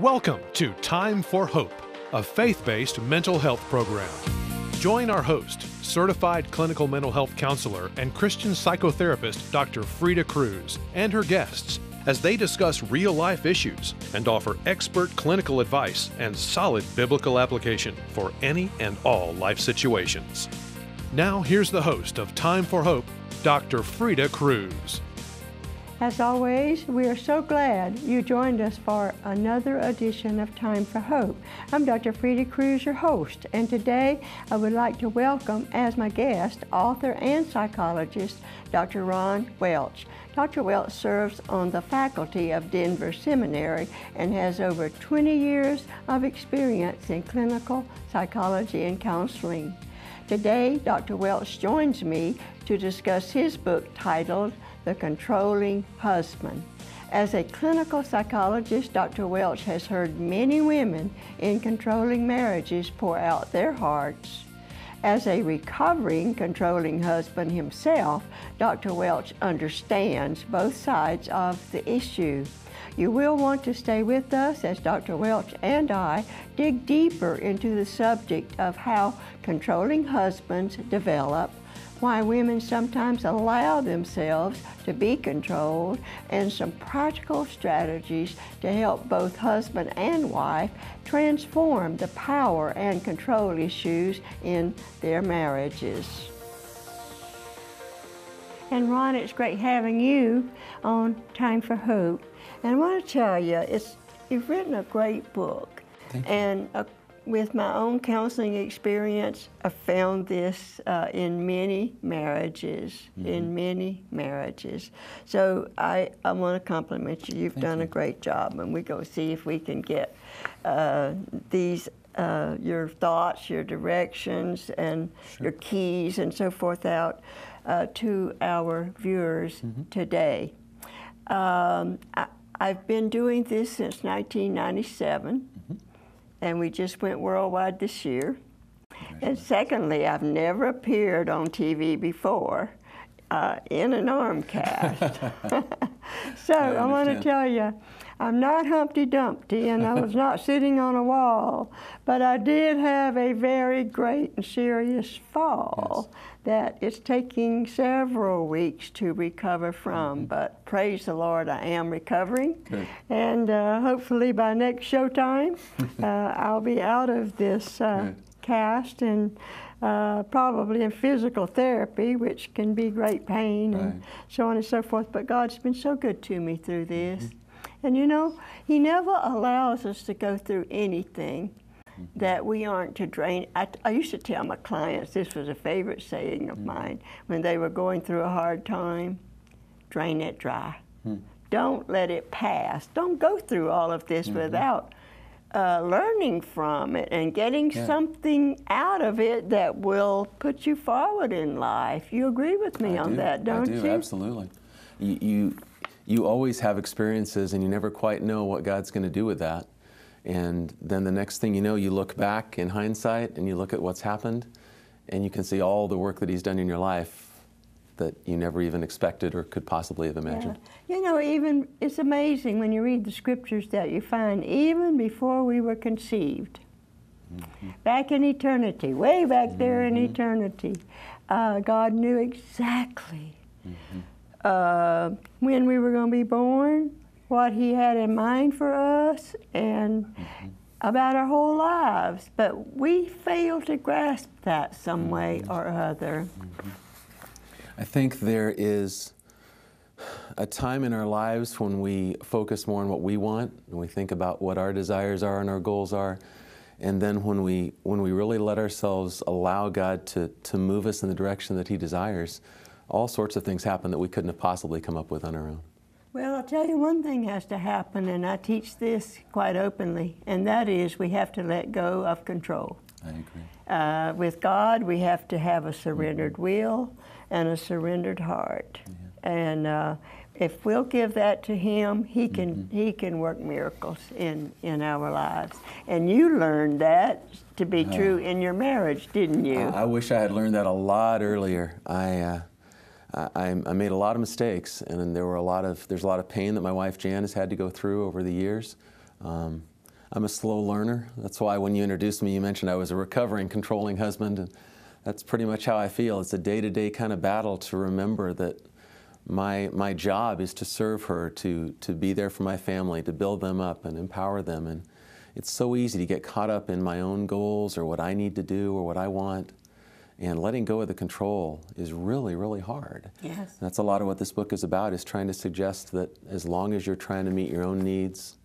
Welcome to Time for Hope, a faith based mental health program. Join our host, certified clinical mental health counselor and Christian psychotherapist Dr. Freda Crews, and her guests as they discuss real life issues and offer expert clinical advice and solid biblical application for any and all life situations. Now, here's the host of Time for Hope, Dr. Freda Crews. As always, we are so glad you joined us for another edition of Time for Hope. I'm Dr. Freda Crews, your host, and today I would like to welcome as my guest author and psychologist Dr. Ron Welch. Dr. Welch serves on the faculty of Denver Seminary and has over 20 years of experience in clinical psychology and counseling. Today, Dr. Welch joins me to discuss his book titled The Controlling Husband. As a clinical psychologist, Dr. Welch has heard many women in controlling marriages pour out their hearts. As a recovering controlling husband himself, Dr. Welch understands both sides of the issue. You will want to stay with us as Dr. Welch and I dig deeper into the subject of how controlling husbands develop, why women sometimes allow themselves to be controlled, and some practical strategies to help both husband and wife transform the power and control issues in their marriages. And Ron, it's great having you on Time for Hope. And I want to tell you, it's you've written a great book, and uh, with my own counseling experience, I found this uh, in many marriages, mm-hmm. in many marriages. So I, I want to compliment you. You've Thank done you. a great job, and we go see if we can get uh, these uh, your thoughts, your directions, and sure. your keys and so forth out uh, to our viewers mm-hmm. today. Um, I, have been doing this since 1997, mm-hmm. and we just went worldwide this year. And secondly, I've never appeared on TV before uh, in an arm cast. so I, I want to tell you, I'm not Humpty Dumpty and I was not sitting on a wall, but I did have a very great and serious fall yes. that it's taking several weeks to recover from. Mm-hmm. But praise the Lord, I am recovering. Good. And uh, hopefully by next showtime, uh, I'll be out of this uh, cast and uh, probably in physical therapy, which can be great pain right. and so on and so forth. But God's been so good to me through this. Mm-hmm. And you know, He never allows us to go through anything mm-hmm. that we aren't to drain. I, I, used to tell my clients, this was a favorite saying of mm-hmm. mine, when they were going through a hard time drain it dry. Mm. Don't let it pass. Don't go through all of this mm-hmm. without uh, learning from it and getting yeah. something out of it that will put you forward in life. You agree with me I on do. that, don't you? I do, you? absolutely. You, you, you always have experiences and you never quite know what God's going to do with that. And then the next thing you know, you look back in hindsight and you look at what's happened and you can see all the work that He's done in your life that you never even expected or could possibly have imagined. Yeah. You know, even it's amazing when you read the scriptures that you find even before we were conceived, mm-hmm. back in eternity, way back mm-hmm. there in mm-hmm. eternity, uh, God knew exactly mm-hmm uh, when we were going to be born, what He had in mind for us, and mm-hmm. about our whole lives. But we fail to grasp that some way mm-hmm. or other. Mm-hmm. I think there is a time in our lives when we focus more on what we want and we think about what our desires are and our goals are. And then when we, when we really let ourselves allow God to, to move us in the direction that He desires, all sorts of things happen that we couldn't have possibly come up with on our own. Well, I'll tell you one thing has to happen, and I teach this quite openly, and that is we have to let go of control. I agree. Uh, with God, we have to have a surrendered mm-hmm. will and a surrendered heart. Yeah. And uh, if we'll give that to Him, He can mm-hmm. He can work miracles in in our lives. And you learned that to be uh, true in your marriage, didn't you? I, I, wish I had learned that a lot earlier. I. I, I, made a lot of mistakes, and there were a lot of there's a lot of pain that my wife Jan has had to go through over the years. Um, I'm a slow learner. That's why when you introduced me, you mentioned I was a recovering, controlling husband. And that's pretty much how I feel. It's a day to day kind of battle to remember that my, my job is to serve her, to, to be there for my family, to build them up and empower them. And it's so easy to get caught up in my own goals or what I need to do or what I want. And letting go of the control is really, really hard. Yes. That's a lot of what this book is about, is trying to suggest that as long as you're trying to meet your own needs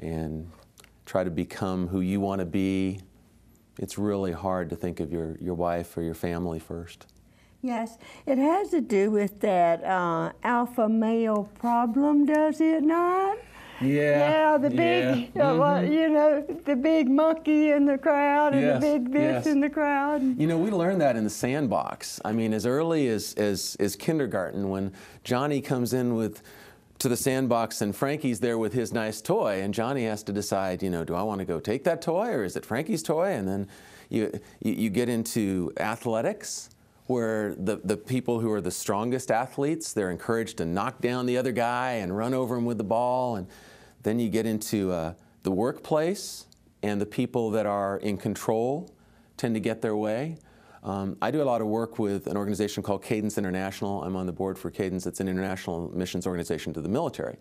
and try to become who you want to be, it's really hard to think of your, your wife or your family first. Yes, it has to do with that uh, alpha male problem, does it not? Yeah. Yeah, the big, yeah. uh, Mhm. you know, the big monkey in the crowd and Yes, the big this yes. in the crowd. You know, we learned that in the sandbox. I mean, as early as, as, as kindergarten, when Johnny comes in with to the sandbox and Frankie's there with his nice toy, and Johnny has to decide, you know, do I want to go take that toy or is it Frankie's toy? And then you, you, you get into athletics where the, the people who are the strongest athletes, they're encouraged to knock down the other guy and run over him with the ball. And then you get into uh, the workplace, and the people that are in control tend to get their way. Um, I do a lot of work with an organization called Cadence International. I'm on the board for Cadence. It's an international missions organization to the military.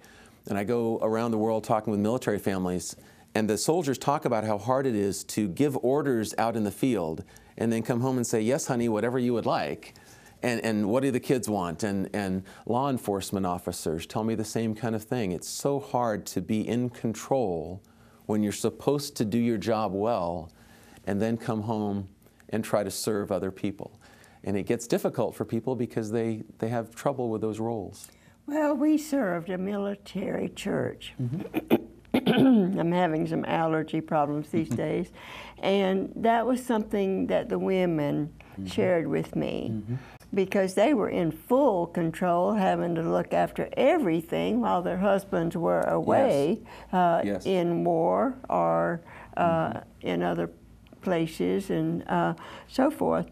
And I go around the world talking with military families, and the soldiers talk about how hard it is to give orders out in the field and then come home and say, Yes, honey, whatever you would like. And, and what do the kids want? And, and law enforcement officers tell me the same kind of thing. It's so hard to be in control when you're supposed to do your job well and then come home and try to serve other people. And it gets difficult for people because they, they have trouble with those roles. Well, we served a military church. Mm-hmm. I'm having some allergy problems these days. And that was something that the women Mm-hmm. shared with me because they were in full control, having to look after everything while their husbands were away uh, Yes. in war or uh, in other places and uh, so forth.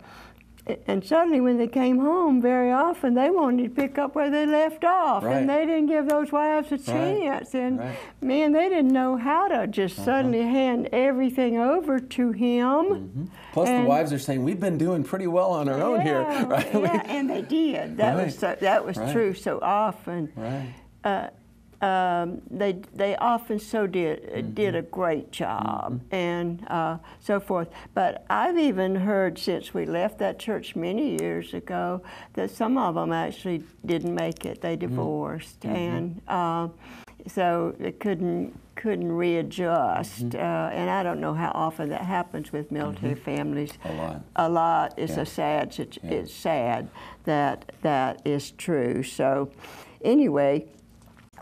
And suddenly, when they came home, very often they wanted to pick up where they left off, Right. and they didn't give those wives a chance. And Right. man, they didn't know how to just suddenly hand everything over to him. Plus, And- the wives are saying, We've been doing pretty well on our own here. Yeah, Right? yeah, and they did. That was so, that was Right. true so often. right. Uh, um, they they often so did Mm-hmm. did a great job and uh, so forth. But I've even heard since we left that church many years ago that some of them actually didn't make it. They Mm-hmm. divorced and. Uh, so they couldn't couldn't readjust, Mm-hmm. uh, and I don't know how often that happens with military families. A lot. A lot. It's Yeah. a sad. situ- Yeah. It's sad that that is true. So, anyway,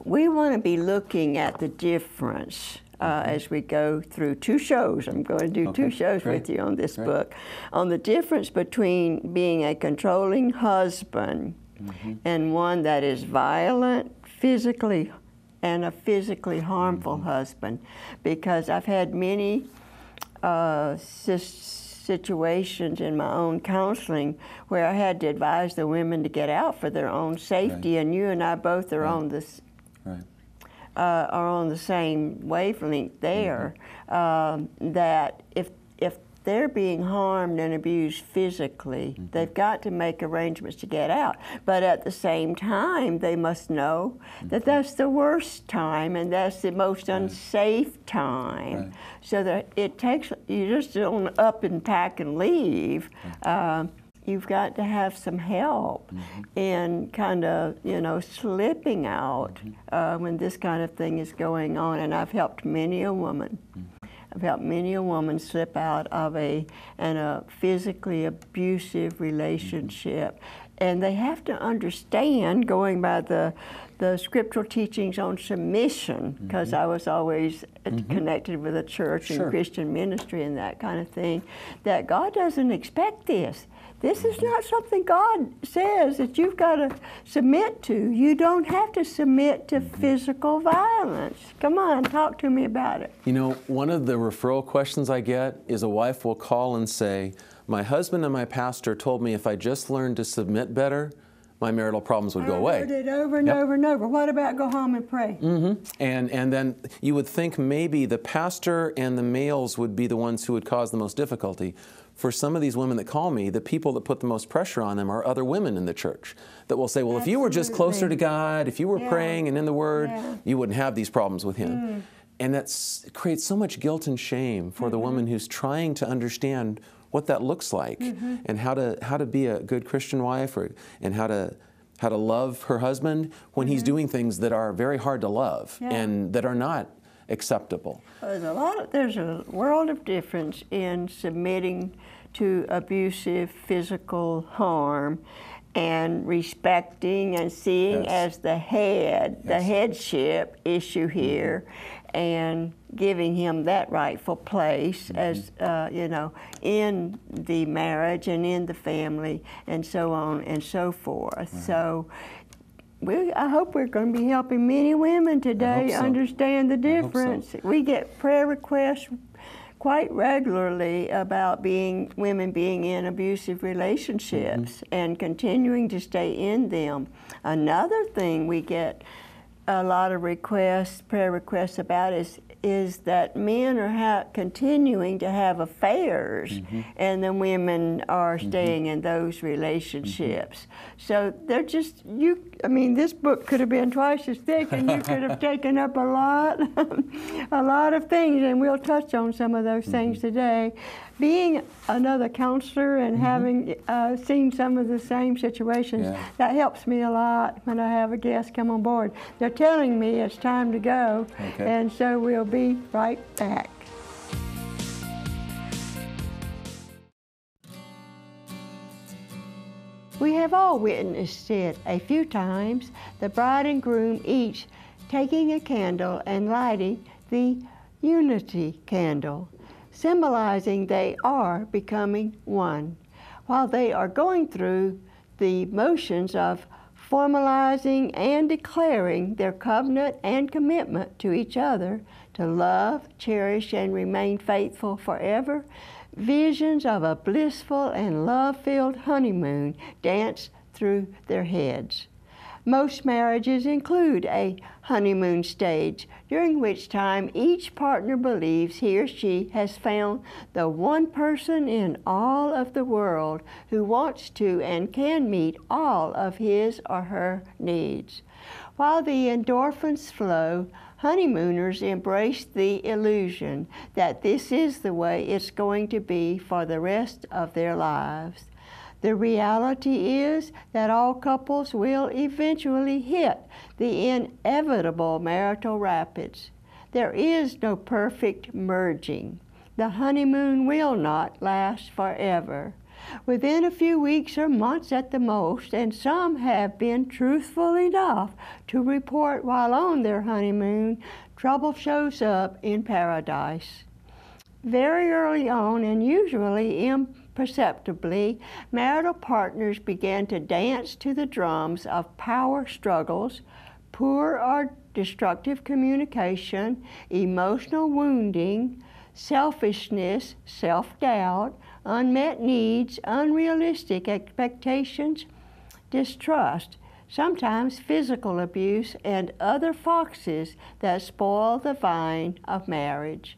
we want to be looking at the difference uh, as we go through two shows. I'm going to do two shows great, with you on this great. book on the difference between being a controlling husband Mm-hmm. and one that is violent physically and a physically harmful Mm-hmm. husband. Because I've had many uh, situations in my own counseling where I had to advise the women to get out for their own safety, and you and I both are on this Right. Uh, are on the same wavelength there. Um, that if if they're being harmed and abused physically, they've got to make arrangements to get out. But at the same time, they must know that that's the worst time and that's the most unsafe time. Right. So that it takes you just don't up and pack and leave. Um, you've got to have some help mm-hmm. in kind of you know slipping out mm-hmm. uh, when this kind of thing is going on. And i've helped many a woman. Mm-hmm. I've helped many a woman slip out of a and a physically abusive relationship. And they have to understand going by the the scriptural teachings on submission because i was always uh, connected with a church and Sure. christian ministry and that kind of thing that god doesn't expect this this is not something God says that you've got to submit to. You don't have to submit to physical violence. Come on, talk to me about it. You know, one of the referral questions I get is a wife will call and say, My husband and my pastor told me if I just learned to submit better, my marital problems would go away." I away. heard it over and Yep. over and over. What about go home and pray? Mm-hmm. And, and then you would think maybe the pastor and the males would be the ones who would cause the most difficulty. For some of these women that call me, the people that put the most pressure on them are other women in the church that will say, Well, if you were just closer to God, if you were Yeah. praying and in the Word, Yeah. you wouldn't have these problems with Him. Mm. And that creates so much guilt and shame for Mm-hmm. the woman who's trying to understand what that looks like Mm-hmm. and how to, how to be a good Christian wife or, and how to, how to love her husband when he's doing things that are very hard to love Mm-hmm. Yeah. and that are not acceptable. There's a lot. Of, there's a world of difference in submitting to abusive physical harm, and respecting and seeing Yes. as the head, the headship issue here, and giving him that rightful place as uh, you know in the marriage and in the family, and so on and so forth. So. We, I hope we're going to be helping many women today so. understand the hope so. difference. We get prayer requests quite regularly about being women being in abusive relationships and continuing to stay in them. Another thing we get a lot of requests, prayer requests about is is that men are ha- continuing to have affairs mm-hmm. and the women are mm-hmm. staying in those relationships. Mm-hmm. So they're just you I mean this book could have been twice as thick and you could have taken up a lot a lot of things and we'll touch on some of those things today. Being another counselor and having uh, seen some of the same situations, Yeah. that helps me a lot when I have a guest come on board. They're telling me it's time to go, Okay. and so we'll be right back. We have all witnessed it a few times, the bride and groom each taking a candle and lighting the unity candle, symbolizing they are becoming one, while they are going through the motions of formalizing and declaring their covenant and commitment to each other to love, cherish, and remain faithful forever. Visions of a blissful and love filled honeymoon dance through their heads. Most marriages include a honeymoon stage, during which time each partner believes he or she has found the one person in all of the world who wants to and can meet all of his or her needs. While the endorphins flow, honeymooners embrace the illusion that this is the way it's going to be for the rest of their lives. The reality is that all couples will eventually hit the inevitable marital rapids. There is no perfect merging. The honeymoon will not last forever. Within a few weeks or months at the most, and some have been truthful enough to report while on their honeymoon, trouble shows up in paradise. Very early on, and usually imperceptibly, marital partners began to dance to the drums of power struggles, poor or destructive communication, emotional wounding, selfishness, self doubt, unmet needs, unrealistic expectations, distrust, sometimes physical abuse, and other foxes that spoil the vine of marriage.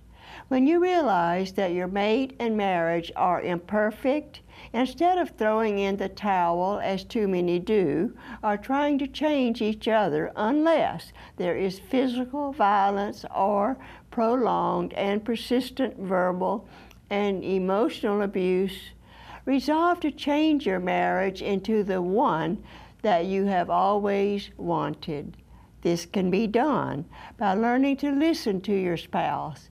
When you realize that your mate and marriage are imperfect, instead of throwing in the towel as too many do, or trying to change each other unless there is physical violence or prolonged and persistent verbal and emotional abuse, resolve to change your marriage into the one that you have always wanted. This can be done by learning to listen to your spouse,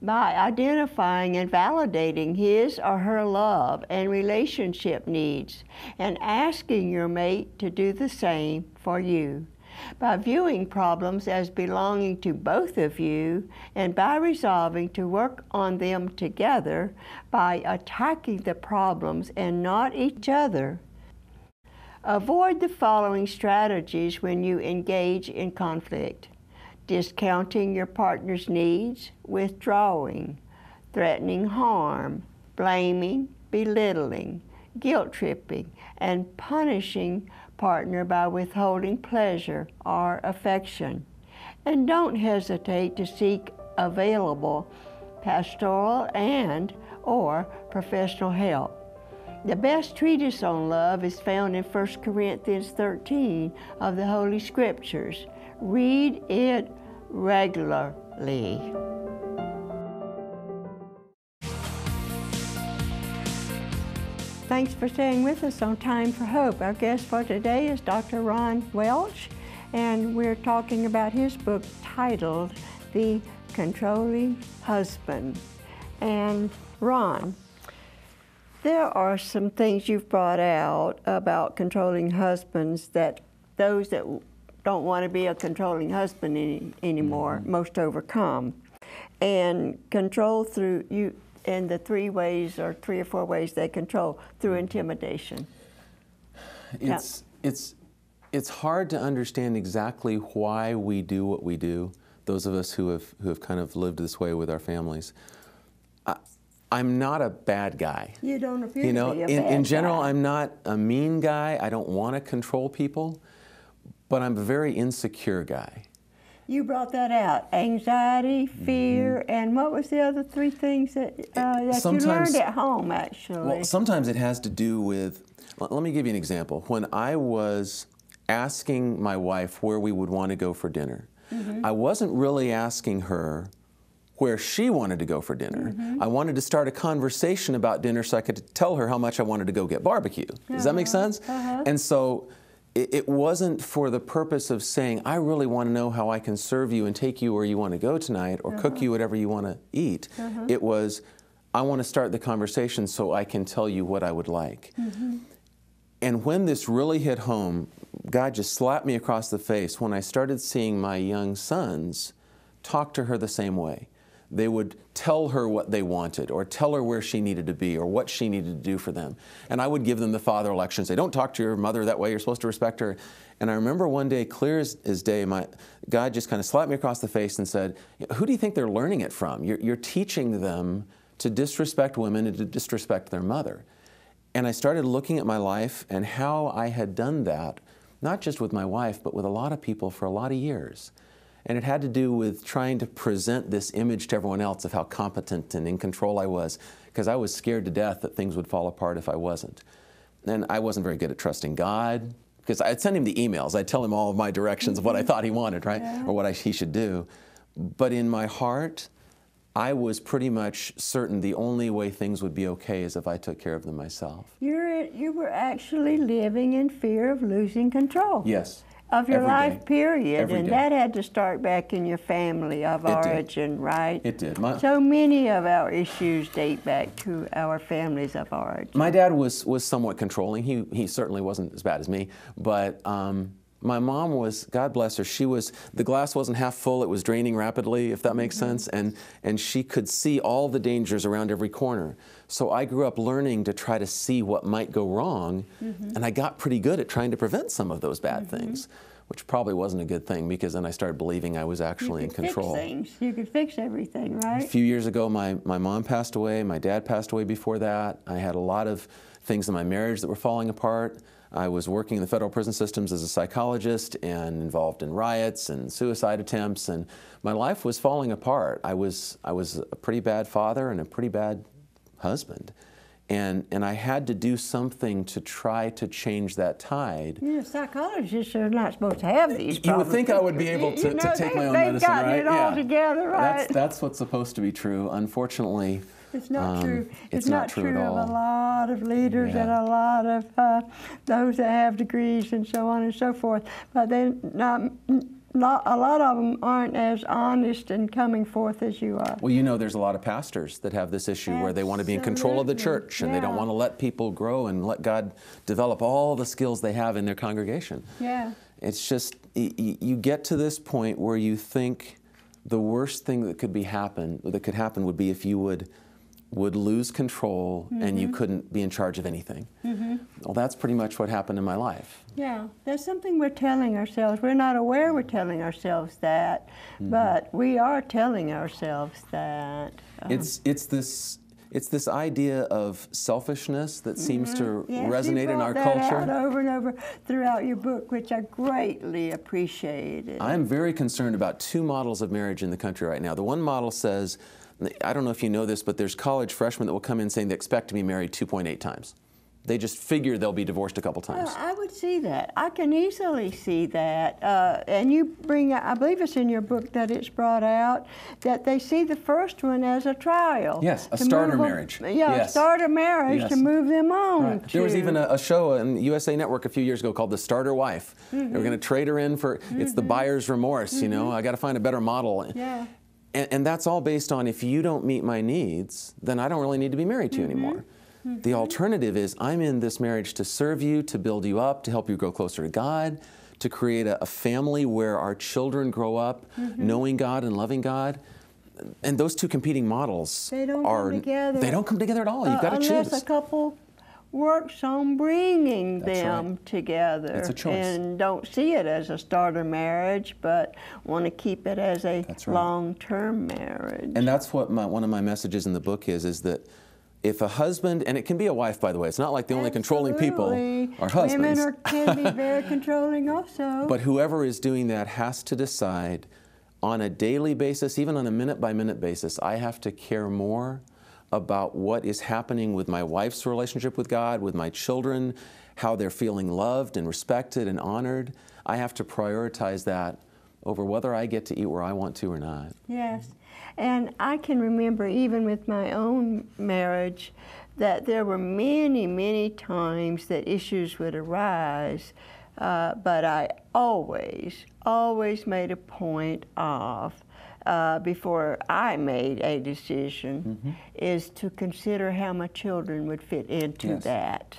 by identifying and validating his or her love and relationship needs, and asking your mate to do the same for you. By viewing problems as belonging to both of you, and by resolving to work on them together, by attacking the problems and not each other. Avoid the following strategies when you engage in conflict discounting your partner's needs, withdrawing, threatening harm, blaming, belittling, guilt tripping, and punishing partner by withholding pleasure or affection. And don't hesitate to seek available pastoral and or professional help. The best treatise on love is found in 1 Corinthians 13 of the Holy Scriptures. Read it regularly. Thanks for staying with us on Time for Hope. Our guest for today is Dr. Ron Welch, and we're talking about his book titled The Controlling Husband. And Ron, there are some things you've brought out about controlling husbands that those that don't want to be a controlling husband any, anymore mm-hmm. most overcome. And control through you and the three ways or three or four ways they control through intimidation. It's yeah. it's it's hard to understand exactly why we do what we do. Those of us who have who have kind of lived this way with our families. I'm not a bad guy. You don't appear you know, to be a in, bad in general, guy. I'm not a mean guy. I don't want to control people, but I'm a very insecure guy. You brought that out anxiety, fear, mm-hmm. and what was the other three things that, uh, that you learned at home, actually? Well, sometimes it has to do with, let me give you an example. When I was asking my wife where we would want to go for dinner, mm-hmm. I wasn't really asking her where she wanted to go for dinner. Mm-hmm. I wanted to start a conversation about dinner so I could tell her how much I wanted to go get barbecue. Does uh-huh. that make uh-huh. sense? Uh-huh. And so it, wasn't for the purpose of saying, I really want to know how I can serve you and take you where you want to go tonight or uh-huh. cook you whatever you want to eat. Uh-huh. It was, I want to start the conversation so I can tell you what I would like. Mm-hmm. And when this really hit home, God just slapped me across the face when I started seeing my young sons talk to her the same way they would tell her what they wanted or tell her where she needed to be or what she needed to do for them. And I would give them the father and say, Don't talk to your mother that way, you're supposed to respect her. And I remember one day, clear as, as day, my, God just kind of slapped me across the face and said, Who do you think they're learning it from? You're, you're teaching them to disrespect women and to disrespect their mother. And I started looking at my life and how I had done that, not just with my wife, but with a lot of people for a lot of years. And it had to do with trying to present this image to everyone else of how competent and in control I was, because I was scared to death that things would fall apart if I wasn't. And I wasn't very good at trusting God, because I'd send him the emails. I'd tell him all of my directions of what I thought he wanted, right? Yeah. Or what I, he should do. But in my heart, I was pretty much certain the only way things would be okay is if I took care of them myself. You're, you were actually living in fear of losing control. Yes of your life day. period Every and day. that had to start back in your family of It did. origin right It did. My- so many of our issues date back to our families of origin My dad was, was somewhat controlling. He, he certainly wasn't as bad as me, but um, my mom was, God bless her, she was, the glass wasn't half full, it was draining rapidly, if that makes mm-hmm. sense, and, and she could see all the dangers around every corner. So I grew up learning to try to see what might go wrong, mm-hmm. and I got pretty good at trying to prevent some of those bad mm-hmm. things which probably wasn't a good thing because then I started believing I was actually in control. Fix things. You could fix everything, right? A few years ago, my, my mom passed away. My dad passed away before that. I had a lot of things in my marriage that were falling apart. I was working in the federal prison systems as a psychologist and involved in riots and suicide attempts, and my life was falling apart. I was, I was a pretty bad father and a pretty bad husband and and I had to do something to try to change that tide. Yeah, psychologists are not supposed to have these. Problems. You would think I would be able to, you know, to take they, my own they've medicine, gotten right? it all yeah. together, right? That's that's what's supposed to be true. Unfortunately, it's not um, true. It's, it's not, not, true, true at all. of a lot of leaders yeah. and a lot of uh, those that have degrees and so on and so forth. But they're not not, a lot of them aren't as honest and coming forth as you are. Well, you know, there's a lot of pastors that have this issue Absolutely. where they want to be in control of the church and yeah. they don't want to let people grow and let God develop all the skills they have in their congregation. Yeah. It's just, you get to this point where you think the worst thing that could be happen, that could happen would be if you would would lose control mm-hmm. and you mm-hmm. couldn't be in charge of anything. Mm-hmm. Well, that's pretty much what happened in my life. Yeah, there's something we're telling ourselves. We're not aware we're telling ourselves that, mm-hmm. but we are telling ourselves that. Um, it's it's this It's this idea of selfishness that seems to Mm-hmm. Yes, resonate in our that culture. out over and over throughout your book, which I greatly appreciated. I'm very concerned about two models of marriage in the country right now. The one model says, I don't know if you know this, but there's college freshmen that will come in saying they expect to be married 2.8 times. They just figure they'll be divorced a couple times. Well, I would see that. I can easily see that. Uh, and you bring, I believe it's in your book that it's brought out, that they see the first one as a trial. Yes, a starter move 'em- marriage. Yeah, Yes. a starter marriage to move them on. Right. There was even a, a show on USA Network a few years ago called The Starter Wife. They were mm-hmm. going to trade her in for, it's the mm-hmm. buyer's remorse, you know, mm-hmm. I got to find a better model. Yeah. And, and that's all based on if you don't meet my needs, then I don't really need to be married to you mm-hmm. anymore. Mm-hmm. The alternative is I'm in this marriage to serve you, to build you up, to help you grow closer to God, to create a, a family where our children grow up mm-hmm. knowing God and loving God. And those two competing models They don't are come together. they don't come together at all. You've Uh, got to choose. a couple works on bringing That's them right. together It's a choice. and don't see it as a starter marriage, but want to keep it as a right. long-term marriage. And that's what my, one of my messages in the book is, is that if a husband, and it can be a wife, by the way, it's not like the only controlling people are husbands. Women are, can be very controlling also. But whoever is doing that has to decide on a daily basis, even on a minute by minute basis, I have to care more about what is happening with my wife's relationship with God, with my children, how they're feeling loved and respected and honored. I have to prioritize that over whether I get to eat where I want to or not. Yes. And I can remember, even with my own marriage, that there were many, many times that issues would arise, uh, but I always, always made a point of, uh, before I made a decision, is to consider how my children would fit into Yes. that.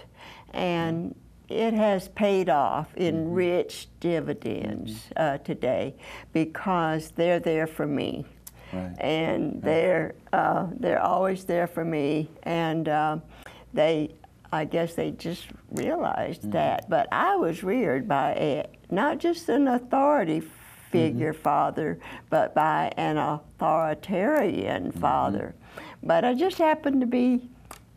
And it has paid off in rich dividends uh, today because they're there for me. Right. And they're, uh, they're always there for me. And uh, they, I guess they just realized that. But I was reared by a, not just an authority Mm-hmm. figure father, but by an authoritarian mm-hmm. father. But I just happened to be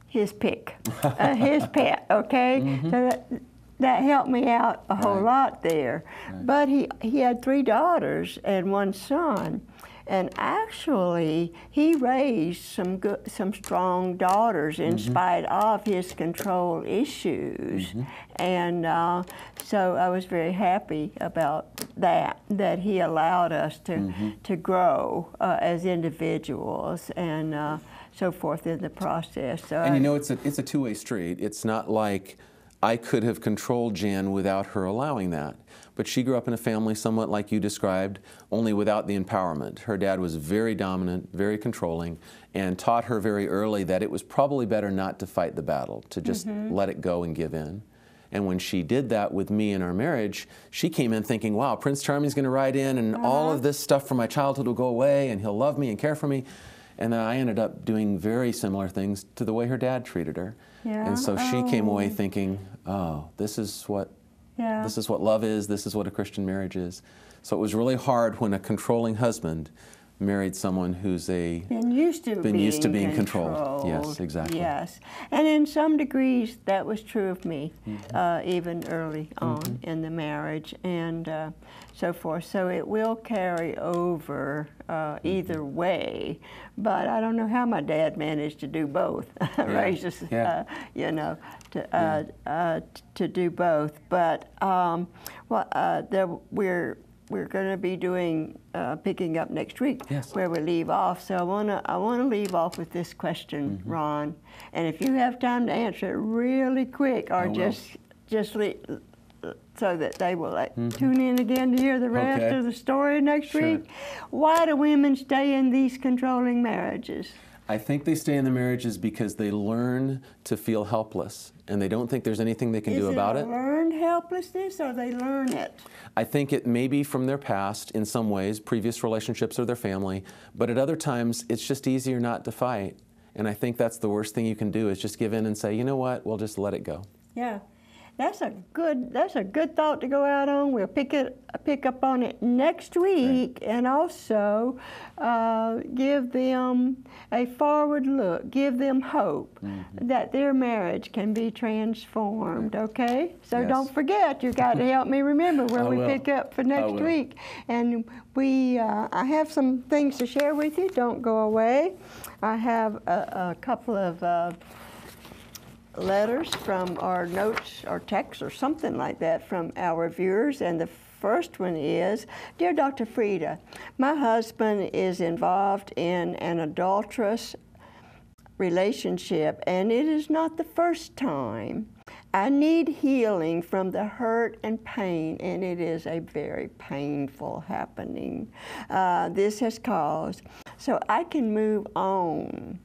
his pick, uh, his pet, okay? Mm-hmm. So that, that helped me out a whole Right. lot there. But he, he had three daughters and one son. And actually, he raised some good, some strong daughters in spite of his control issues. And uh, so I was very happy about that, that he allowed us to, to grow uh, as individuals and uh, so forth in the process. So And I- you know, it's a, it's a two way street. It's not like I could have controlled Jan without her allowing that. But she grew up in a family somewhat like you described, only without the empowerment. Her dad was very dominant, very controlling, and taught her very early that it was probably better not to fight the battle, to just mm-hmm. let it go and give in. And when she did that with me in our marriage, she came in thinking, wow, Prince Charming's going to ride in and all uh-huh. of this stuff from my childhood will go away and he'll love me and care for me. And then I ended up doing very similar things to the way her dad treated her. Yeah. And so she came away Oh. thinking, oh, this is what yeah. this is what love is, this is what a Christian marriage is. So it was really hard when a controlling husband married someone who's a been used to Been being used to being controlled. Yes, exactly. Yes, and in some degrees that was true of me, Mm-hmm. uh, even early on in the marriage and uh, so forth. So it will carry over uh, Mm-hmm. either way. But I don't know how my dad managed to do both, raise us, yeah. uh, you know, to uh, uh, to do both. But um, well, uh, there we're we're going to be doing uh, picking up next week Yes. where we leave off. So I want to I want to leave off with this question, Ron. And if you have time to answer it really quick, or just just le- so that they will like, tune in again to hear the rest Okay. of the story next Sure. week. Why do women stay in these controlling marriages? I think they stay in the marriages because they learn to feel helpless and they don't think there's anything they can Is do about it it. learned helplessness, or they learn it? I think it may be from their past in some ways, previous relationships or their family, but at other times it's just easier not to fight. And I think that's the worst thing you can do is just give in and say, you know what, we'll just let it go. Yeah. That's a good that's a good thought to go out on. We'll pick it pick up on it next week, right. and also uh, give them a forward look, give them hope mm-hmm. that their marriage can be transformed. Okay, so yes. don't forget you got to help me remember where we will. pick up for next week, and we uh, I have some things to share with you. Don't go away. I have a, a couple of. Uh, letters from our notes or texts or something like that from our viewers. And the first one is Dear Dr. Freda, my husband is involved in an adulterous relationship, and it is not the first time. I need healing from the hurt and pain, and it is a very painful happening. Uh, this has caused so I can move on.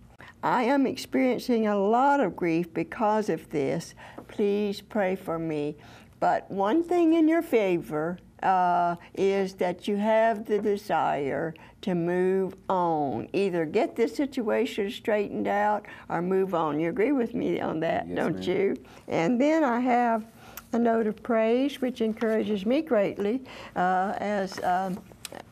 I am experiencing a lot of grief because of this. Please pray for me. But one thing in your favor uh, is that you have the desire to move on. Either get this situation straightened out or move on. You agree with me on that, yes, don't you? And then I have a note of praise, which encourages me greatly uh, as, um,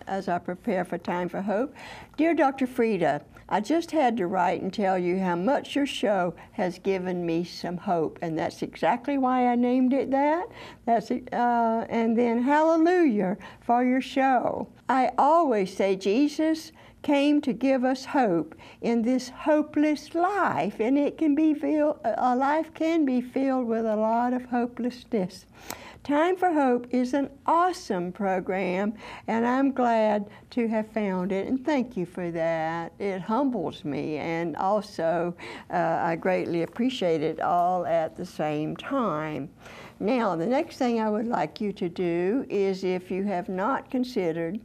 as I prepare for Time for Hope. Dear Dr. Freda, I just had to write and tell you how much your show has given me some hope, and that's exactly why I named it that. That's uh, and then hallelujah for your show. I always say Jesus came to give us hope in this hopeless life, and it can be filled, a life can be filled with a lot of hopelessness. Time for Hope is an awesome program, and I'm glad to have found it, and thank you for that. It humbles me, and also uh, I greatly appreciate it all at the same time. Now, the next thing I would like you to do is if you have not considered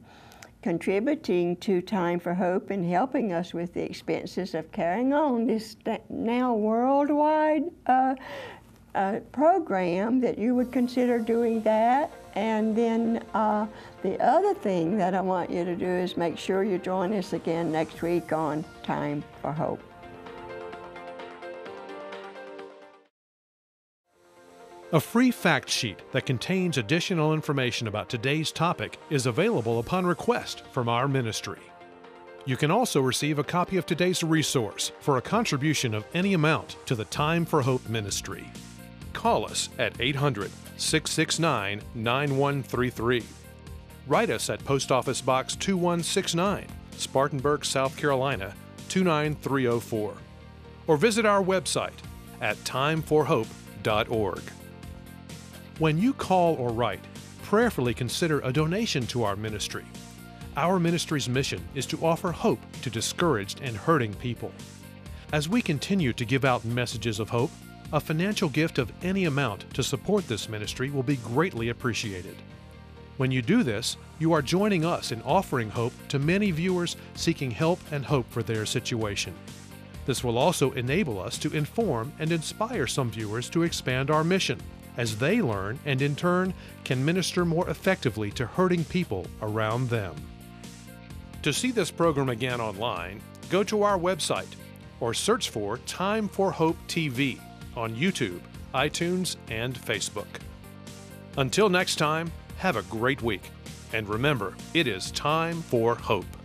contributing to Time for Hope and helping us with the expenses of carrying on this now worldwide uh, a program that you would consider doing that. And then uh, the other thing that I want you to do is make sure you join us again next week on Time for Hope. A free fact sheet that contains additional information about today's topic is available upon request from our ministry. You can also receive a copy of today's resource for a contribution of any amount to the Time for Hope ministry call us at 800 669 9133. Write us at Post Office Box 2169, Spartanburg, South Carolina 29304. Or visit our website at timeforhope.org. When you call or write, prayerfully consider a donation to our ministry. Our ministry's mission is to offer hope to discouraged and hurting people. As we continue to give out messages of hope, a financial gift of any amount to support this ministry will be greatly appreciated. When you do this, you are joining us in offering hope to many viewers seeking help and hope for their situation. This will also enable us to inform and inspire some viewers to expand our mission as they learn and in turn can minister more effectively to hurting people around them. To see this program again online, go to our website or search for Time for Hope TV on YouTube, iTunes, and Facebook. Until next time, have a great week. And remember, it is time for hope.